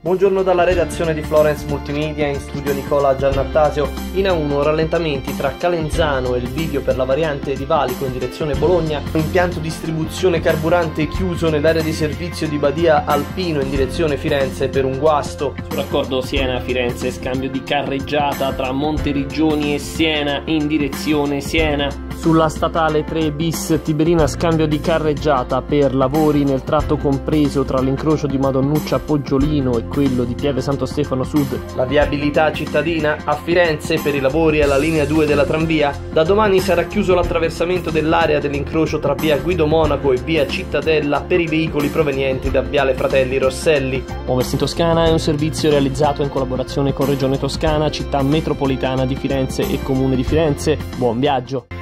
Buongiorno dalla redazione di Florence Multimedia, in studio Nicola Giannattasio. In A1 rallentamenti tra Calenzano e il video per la variante di Valico in direzione Bologna, impianto distribuzione carburante chiuso nell'area di servizio di Badia Alpino in direzione Firenze per un guasto. Sul raccordo Siena-Firenze, scambio di carreggiata tra Monteriggioni e Siena in direzione Siena. Sulla statale 3 bis Tiberina scambio di carreggiata per lavori nel tratto compreso tra l'incrocio di Madonnuccia Poggiolino e quello di Pieve Santo Stefano Sud. La viabilità cittadina a Firenze per i lavori alla linea 2 della tranvia. Da domani sarà chiuso l'attraversamento dell'area dell'incrocio tra via Guido Monaco e via Cittadella per i veicoli provenienti da Viale Fratelli Rosselli. Muoversi in Toscana è un servizio realizzato in collaborazione con Regione Toscana, città metropolitana di Firenze e Comune di Firenze. Buon viaggio!